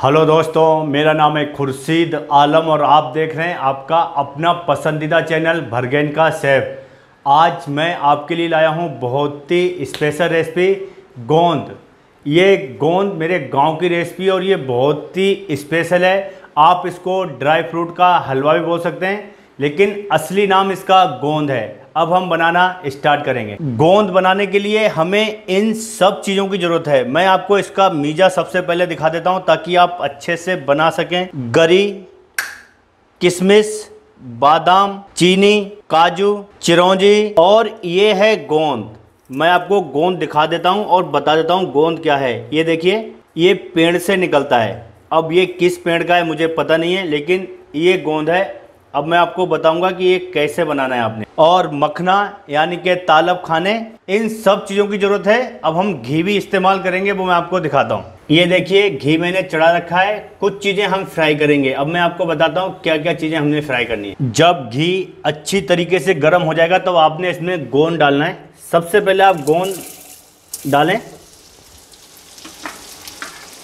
Hello दोस्तों, मेरा नाम है खुर्शीद आलम और आप देख रहे हैं आपका अपना पसंदीदा चैनल भरगेन का सेफ़ आज मैं आपके लिए लाया हूँ बहुत ही स्पेशल रेसिपी, गोंद। ये गोंद मेरे गाँव की रेसिपी और ये बहुत ही स्पेशल है। आप इसको ड्राई फ्रूट का हलवा भी बोल सकते हैं, लेकिन असली नाम इसका गोंद है। अब हम बनाना स्टार्ट करेंगे। गोंद बनाने के लिए हमें इन सब चीज़ों की ज़रूरत है। मैं आपको इसका मीजा सबसे पहले दिखा देता हूँ ताकि आप अच्छे से बना सकें। गरी, किशमिश, बादाम, चीनी, काजू, चिरौंजी और ये है गोंद। मैं आपको गोंद दिखा देता हूँ और बता देता हूँ गोंद क्या है। ये देखिए, ये पेड़ से निकलता है। अब ये किस पेड़ का है मुझे पता नहीं है, लेकिन ये गोंद है अब मैं आपको बताऊँगा कि ये कैसे बनाना है आपने। और मखना, यानी कि तालब खाने, इन सब चीज़ों की ज़रूरत है। अब हम घी भी इस्तेमाल करेंगे, वो मैं आपको दिखाता हूँ। ये देखिए, घी मैंने चढ़ा रखा है। कुछ चीज़ें हम फ्राई करेंगे। अब मैं आपको बताता हूँ क्या क्या चीज़ें हमने फ्राई करनी है। जब घी अच्छी तरीके से गर्म हो जाएगा तो आपने इसमें गोंद डालना है। सबसे पहले आप गोंद डालें।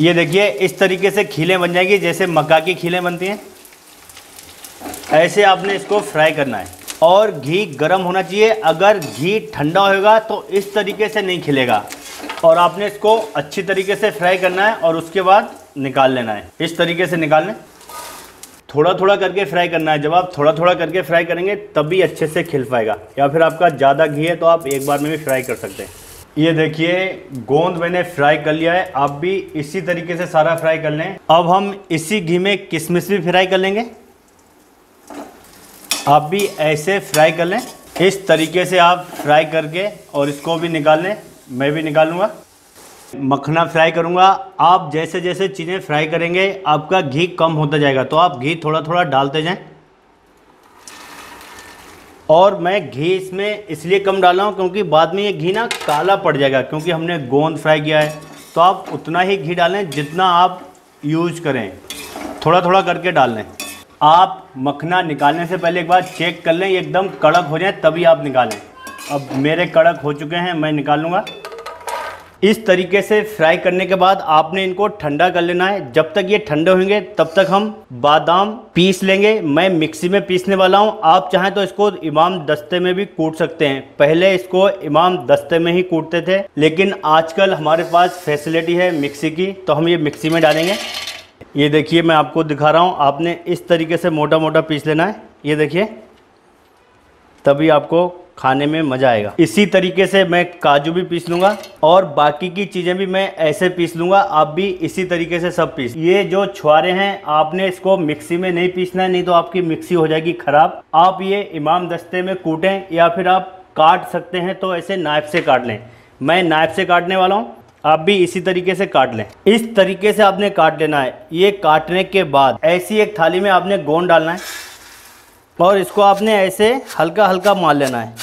ये देखिए, इस तरीके से खीलें बन जाएगी, जैसे मक्का की खीलें बनती हैं। ऐसे आपने इसको फ्राई करना है। और घी गर्म होना चाहिए। अगर घी ठंडा होगा तो इस तरीके से नहीं खिलेगा। और आपने इसको अच्छी तरीके से फ्राई करना है और उसके बाद निकाल लेना है। इस तरीके से निकाल लें थोड़ा थोड़ा करके फ्राई करना है। जब आप थोड़ा थोड़ा करके फ्राई करेंगे, तभी अच्छे से खिल पाएगा। या फिर आपका ज़्यादा घी है तो आप एक बार में भी फ्राई कर सकते हैं। ये देखिए, गोंद मैंने फ्राई कर लिया है। आप भी इसी तरीके से सारा फ्राई कर लें। अब हम इसी घी में किशमिश भी फ्राई कर लेंगे। आप भी ऐसे फ्राई कर लें। इस तरीके से आप फ्राई करके और इसको भी निकाल लें। मैं भी निकालूँगा। मखना फ्राई करूँगा। आप जैसे जैसे चीज़ें फ्राई करेंगे, आपका घी कम होता जाएगा। तो आप घी थोड़ा थोड़ा डालते जाएँ। और मैं घी इसमें इसलिए कम डाल हूँ क्योंकि बाद में ये घी ना काला पड़ जाएगा, क्योंकि हमने गोंद फ्राई किया है। तो आप उतना ही घी डालें जितना आप यूज़ करें। थोड़ा थोड़ा करके डाल लें। आप मखना निकालने से पहले एक बार चेक कर लें एकदम कड़क हो जाए, तभी आप निकालें। अब मेरे कड़क हो चुके हैं, मैं निकाल लूँगा इस तरीके से फ्राई करने के बाद आपने इनको ठंडा कर लेना है। जब तक ये ठंडे होंगे, तब तक हम बादाम पीस लेंगे। मैं मिक्सी में पीसने वाला हूँ। आप चाहें तो इसको इमाम दस्ते में भी कूट सकते हैं। पहले इसको इमाम दस्ते में ही कूटते थे, लेकिन आजकल हमारे पास फैसिलिटी है मिक्सी की तो हम ये मिक्सी में डालेंगे। ये देखिए मैं आपको दिखा रहा हूँ, आपने इस तरीके से मोटा मोटा पीस लेना है। ये देखिए, तभी आपको खाने में मज़ा आएगा। इसी तरीके से मैं काजू भी पीस लूँगा और बाकी की चीज़ें भी मैं ऐसे पीस लूँगा, आप भी इसी तरीके से सब पीस। ये जो छुआरे हैं, आपने इसको मिक्सी में नहीं पीसना है, नहीं तो आपकी मिक्सी हो जाएगी ख़राब। आप ये इमाम दस्ते में कूटें या फिर आप काट सकते हैं तो ऐसे नाइफ से काट लें। मैं नाइफ से काटने वाला हूँ आप भी इसी तरीके से काट लें। इस तरीके से आपने काट लेना है। ये काटने के बाद ऐसी एक थाली में आपने गोंद डालना है और इसको आपने ऐसे हल्का हल्का मार लेना है।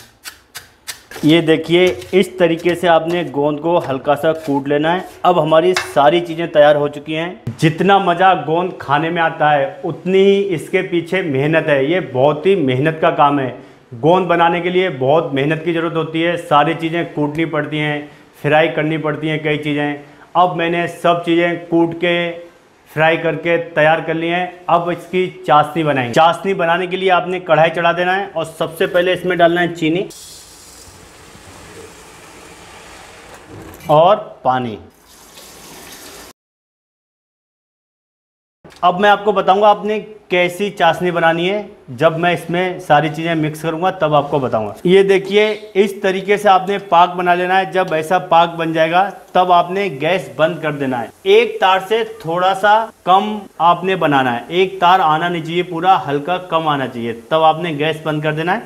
ये देखिए, इस तरीके से आपने गोंद को हल्का सा कूट लेना है। अब हमारी सारी चीज़ें तैयार हो चुकी हैं। जितना मज़ा गोंद खाने में आता है, उतनी ही इसके पीछे मेहनत है। ये बहुत ही मेहनत का काम है। गोंद बनाने के लिए बहुत मेहनत की ज़रूरत होती है। सारी चीज़ें कूटनी पड़ती हैं। फ्राई करनी पड़ती हैं कई चीज़ें। अब मैंने सब चीज़ें कूट के फ्राई करके तैयार कर लिए हैं। अब इसकी चाशनी बनाएँगे। चाशनी बनाने के लिए आपने कढ़ाई चढ़ा देना है और सबसे पहले इसमें डालना है चीनी और पानी। अब मैं आपको बताऊँगा आपने कैसी चाशनी बनानी है। जब मैं इसमें सारी चीज़ें मिक्स करूँगा, तब आपको बताऊँगा। ये देखिए, इस तरीके से आपने पाक बना लेना है। जब ऐसा पाक बन जाएगा, तब आपने गैस बंद कर देना है। एक तार से थोड़ा सा कम आपने बनाना है। एक तार आना नहीं चाहिए पूरा, हल्का कम आना चाहिए। तब आपने गैस बंद कर देना है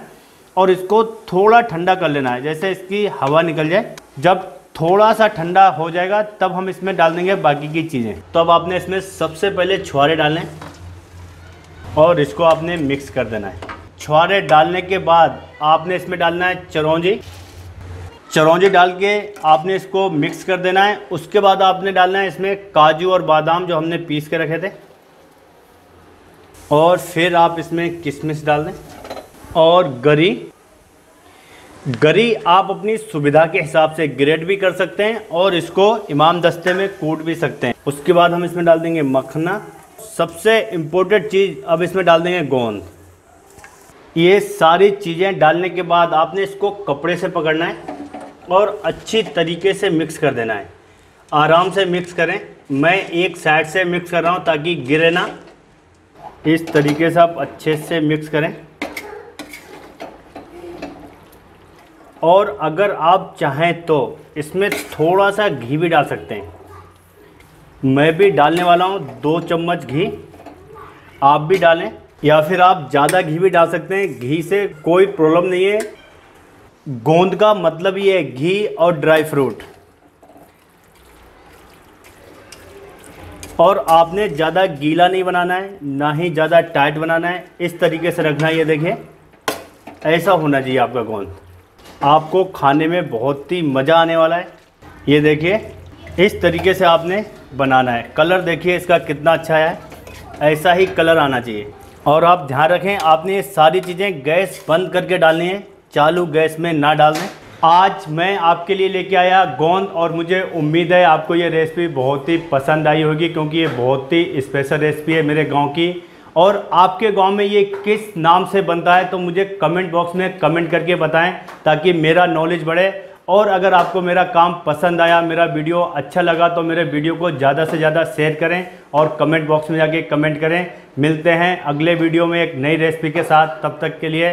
और इसको थोड़ा ठंडा कर लेना है, जैसे इसकी हवा निकल जाए। जब थोड़ा सा ठंडा हो जाएगा, तब हम इसमें डाल देंगे बाकी की चीज़ें। तो अब आपने इसमें सबसे पहले छुहारे डालने और इसको आपने मिक्स कर देना है। छुहारे डालने के बाद आपने इसमें डालना है चरौंजी। चरौंजी डाल के आपने इसको मिक्स कर देना है। उसके बाद आपने डालना है इसमें काजू और बादाम जो हमने पीस के रखे थे। और फिर आप इसमें किशमिश डाल दें और गरी। गरी, आप अपनी सुविधा के हिसाब से ग्रेड भी कर सकते हैं और इसको इमाम दस्ते में कूट भी सकते हैं। उसके बाद हम इसमें डाल देंगे मखना। सबसे इम्पोर्टेंट चीज़, अब इसमें डाल देंगे गोंद। ये सारी चीज़ें डालने के बाद आपने इसको कपड़े से पकड़ना है और अच्छी तरीके से मिक्स कर देना है। आराम से मिक्स करें। मैं एक साइड से मिक्स कर रहा हूँ ताकि गिरे ना। इस तरीके से आप अच्छे से मिक्स करें। और अगर आप चाहें तो इसमें थोड़ा सा घी भी डाल सकते हैं। मैं भी डालने वाला हूँ दो चम्मच घी। आप भी डालें या फिर आप ज़्यादा घी भी डाल सकते हैं। घी से कोई प्रॉब्लम नहीं है। गोंद का मतलब ये है घी और ड्राई फ्रूट। और आपने ज़्यादा गीला नहीं बनाना है, ना ही ज़्यादा टाइट बनाना है। इस तरीके से रखना है, ये देखिए। ऐसा होना चाहिए आपका गोंद। आपको खाने में बहुत ही मज़ा आने वाला है। ये देखिए, इस तरीके से आपने बनाना है। कलर देखिए, इसका कितना अच्छा है। ऐसा ही कलर आना चाहिए। और आप ध्यान रखें, आपने ये सारी चीज़ें गैस बंद करके डालनी है। चालू गैस में ना डाल दें आज मैं आपके लिए लेके आया गोंद और मुझे उम्मीद है आपको ये रेसिपी बहुत ही पसंद आई होगी, क्योंकि ये बहुत ही स्पेशल रेसिपी है मेरे गाँव की। और आपके गाँव में ये किस नाम से बनता है तो मुझे कमेंट बॉक्स में कमेंट करके बताएँ, ताकि मेरा नॉलेज बढ़े। और अगर आपको मेरा काम पसंद आया, मेरा वीडियो अच्छा लगा तो मेरे वीडियो को ज़्यादा से ज़्यादा शेयर करें और कमेंट बॉक्स में जाके कमेंट करें। मिलते हैं अगले वीडियो में एक नई रेसिपी के साथ। तब तक के लिए